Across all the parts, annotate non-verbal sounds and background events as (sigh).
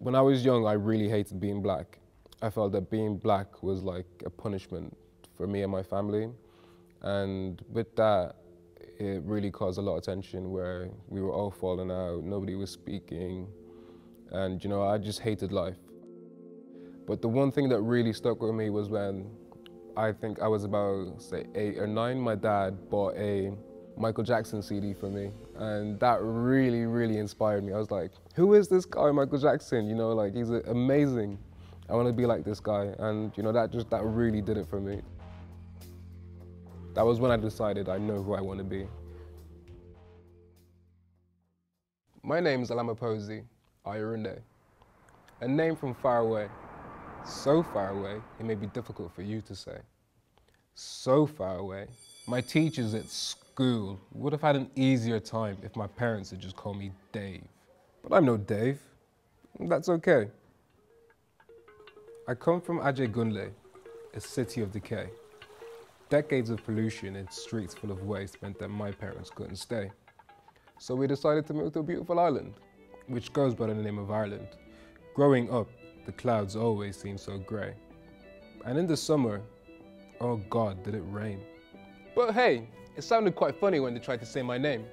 When I was young, I really hated being black. I felt that being black was like a punishment for me and my family. And with that, it really caused a lot of tension where we were all falling out, nobody was speaking, and you know, I just hated life. But the one thing that really stuck with me was when I think I was about, say, eight or nine, my dad bought a Michael Jackson CD for me. And that really, really inspired me. I was like, who is this guy, Michael Jackson? You know, like, he's amazing. I want to be like this guy. And, you know, that just, that really did it for me. That was when I decided I know who I want to be. My name is Olamiposi Ayorinde, a name from far away. So far away, it may be difficult for you to say. So far away, my teachers at school would have had an easier time if my parents had just called me Dave. But I'm no Dave. That's okay. I come from Ajegunle, a city of decay. Decades of pollution and streets full of waste meant that my parents couldn't stay. So we decided to move to a beautiful island, which goes by the name of Ireland. Growing up, the clouds always seemed so grey. And in the summer, oh God, did it rain. But hey, it sounded quite funny when they tried to say my name.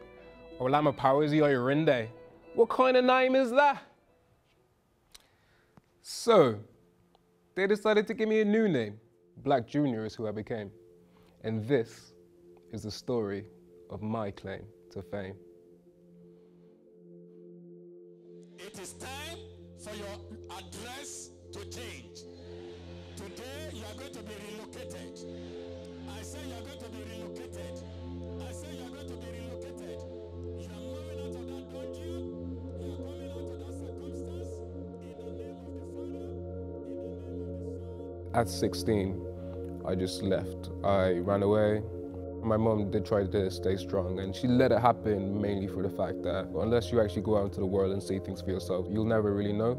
Olama Powersy Oyerinde. What kind of name is that? So, they decided to give me a new name. Black Junior is who I became. And this is the story of my claim to fame. It is time for your address to change. Today, you are going to be relocated. I say you are going to be relocated. At 16, I just left. I ran away. My mom did try to stay strong, and she let it happen mainly for the fact that unless you actually go out into the world and see things for yourself, you'll never really know.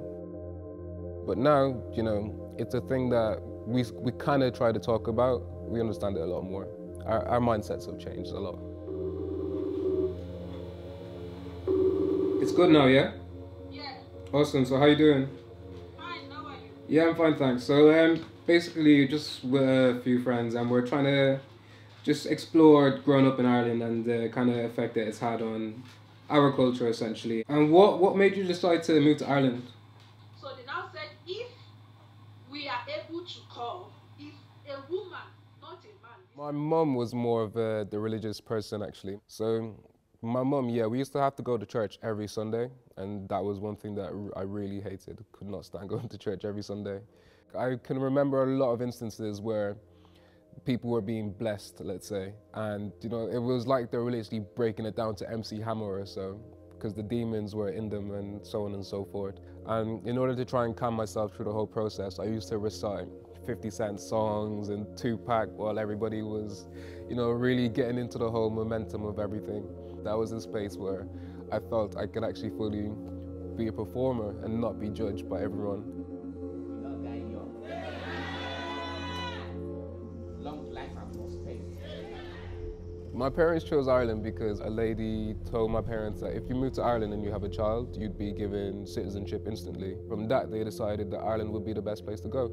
But now, you know, it's a thing that we, we kind of try to talk about. We understand it a lot more. Our, our mindsets have changed a lot. It's good now, yeah? Yeah, Awesome. So how you doing? fine, how are you? Yeah, I'm fine, thanks. So um, basically, just with a few friends, and we're trying to just explore growing up in Ireland and the kind of effect that it's had on our culture, essentially. And what what made you decide to move to Ireland? So they now said if we are able to call, if a woman, not a man, My mum was more of a, the religious person, actually. So my mum, yeah, we used to have to go to church every Sunday, and that was one thing that I really hated. Could not stand (laughs) going to church every Sunday. I can remember a lot of instances where people were being blessed, let's say, and you know it was like they were literally breaking it down to MC Hammer or so, because the demons were in them and so on and so forth. And in order to try and calm myself through the whole process, I used to recite 50 Cent songs and Tupac while everybody was, you know, really getting into the whole momentum of everything. That was a space where I felt I could actually fully be a performer and not be judged by everyone. My parents chose Ireland because a lady told my parents that if you move to Ireland and you have a child, you'd be given citizenship instantly. From that, they decided that Ireland would be the best place to go.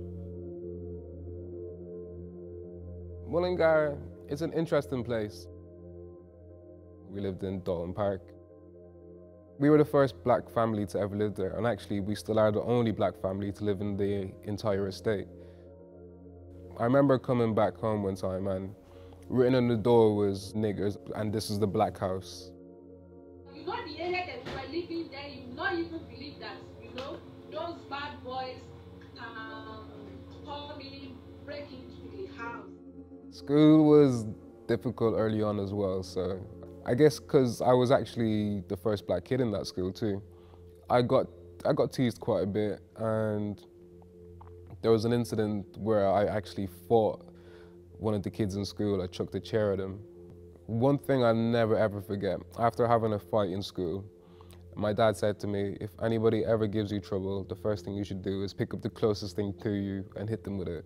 Mullingar is an interesting place. We lived in Dalton Park. We were the first black family to ever live there, and actually, we still are the only black family to live in the entire estate. I remember coming back home one time and written on the door was niggers, and this is the black house. you know the area that we were living there, you not even believe that, you know, those bad boys um, come in, into the house. School was difficult early on as well, so I guess because I was actually the first black kid in that school too, I got I got teased quite a bit, and there was an incident where I actually fought one of the kids in school. I chucked a chair at him. One thing I never ever forget: after having a fight in school, my dad said to me, "If anybody ever gives you trouble, the first thing you should do is pick up the closest thing to you and hit them with it."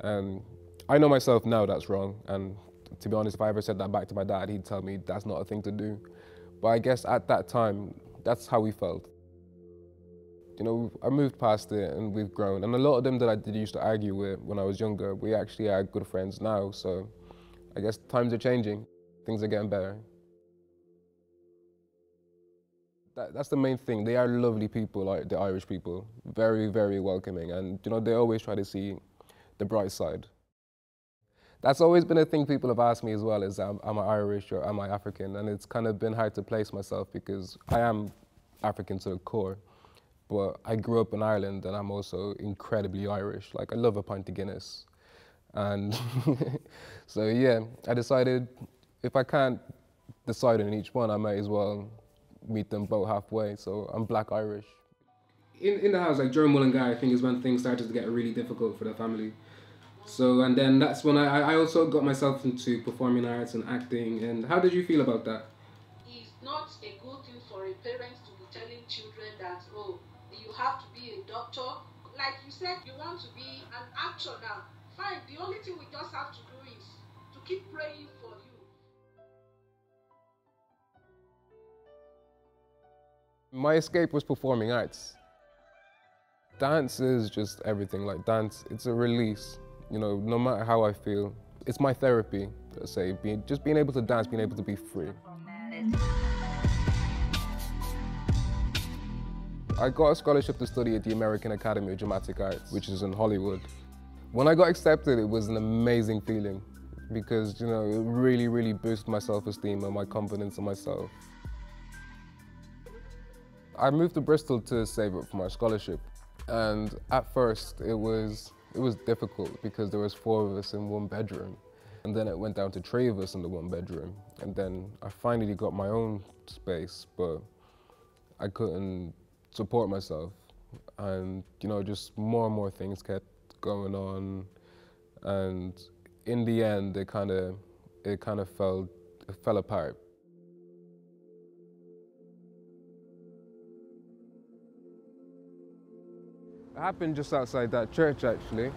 And I know myself now that's wrong, and to be honest, if I ever said that back to my dad, he'd tell me that's not a thing to do. But I guess at that time, that's how we felt. you know, I moved past it and we've grown. And a lot of them that I did used to argue with when I was younger, we actually are good friends now. So I guess times are changing, things are getting better. That, that's the main thing. They are lovely people, like the Irish people, very, very welcoming, and you know they always try to see the bright side. That's always been a thing people have asked me as well: is am, am I Irish or am I African? And it's kind of been hard to place myself because I am African to the core, but I grew up in Ireland and I'm also incredibly Irish. Like I love a pint of Guinness, and (laughs) so yeah, I decided if I can't decide on each one, I might as well meet them both halfway. So I'm black Irish. In, in the house, like Joe Mullingar, I think is when things started to get really difficult for the family. So, and then that's when I, I also got myself into performing arts and acting. And how did you feel about that? It's not a good thing for a parent to be telling children that, oh, you have to be a doctor. Like you said, you want to be an actor now. Fine, the only thing we just have to do is to keep praying for you. My escape was performing arts. Dance is just everything. Like dance, it's a release. You know, no matter how I feel, it's my therapy. Let's say, being, just being able to dance, being able to be free. I got a scholarship to study at the American Academy of Dramatic Arts, which is in Hollywood. When I got accepted, it was an amazing feeling because, you know, it really, really boosted my self-esteem and my confidence in myself. I moved to Bristol to save up for my scholarship. And at first it was it was difficult because there was four of us in one bedroom. And then it went down to three of us in the one bedroom. And then I finally got my own space, but I couldn't support myself. And you know, just more and more things kept going on. And in the end it kinda it kind of fell fell apart. It happened just outside that church, actually.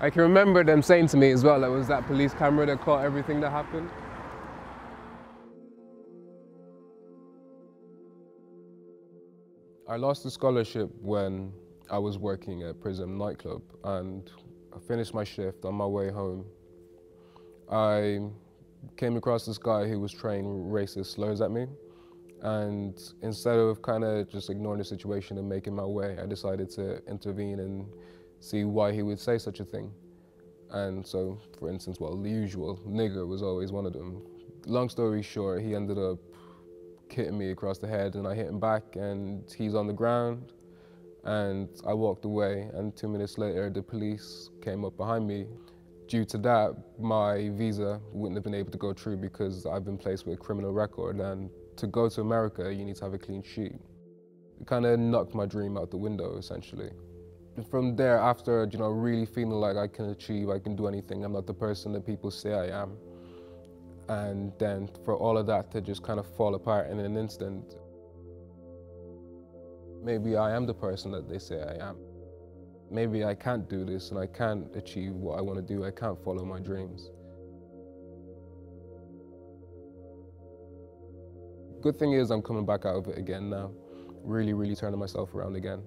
I can remember them saying to me as well, there was that police camera that caught everything that happened. I lost the scholarship when I was working at Prism nightclub and I finished my shift on my way home. I came across this guy who was throwing racist slurs at me. And instead of kind of just ignoring the situation and making my way, I decided to intervene and see why he would say such a thing. And so, for instance, well, the usual, nigger was always one of them. Long story short, he ended up hitting me across the head and I hit him back and he's on the ground. And I walked away and two minutes later, the police came up behind me. Due to that, my visa wouldn't have been able to go through because I've been placed with a criminal record and to go to America, you need to have a clean sheet. It kind of knocked my dream out the window, essentially. From there, after you know, really feeling like I can achieve, I can do anything, I'm not the person that people say I am. And then for all of that to just kind of fall apart in an instant, maybe I am the person that they say I am. Maybe I can't do this and I can't achieve what I want to do, I can't follow my dreams. Good thing is I'm coming back out of it again now. Really, really turning myself around again.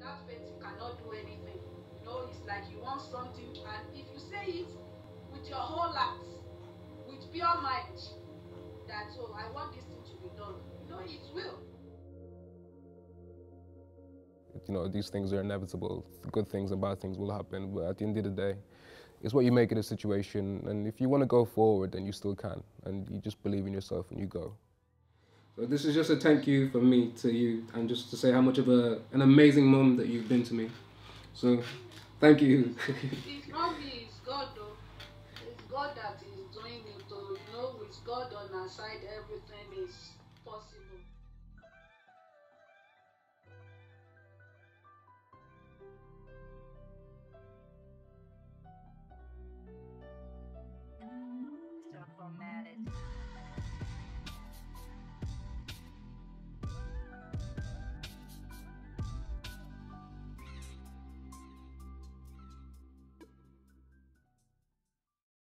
That faith you cannot do anything. You know, it's like you want something, and if you say it with your whole heart, with pure mind, that oh, I want this thing to be done. You know, it will. You know, these things are inevitable. Good things and bad things will happen, but at the end of the day, it's what you make of the situation. And if you want to go forward, then you still can. And you just believe in yourself and you go. So this is just a thank you from me to you, and just to say how much of a an amazing mom that you've been to me. So, thank you. (laughs) It's not me, it's God though. It's God that is doing it though. You know, with God on our side, everything is Formatted.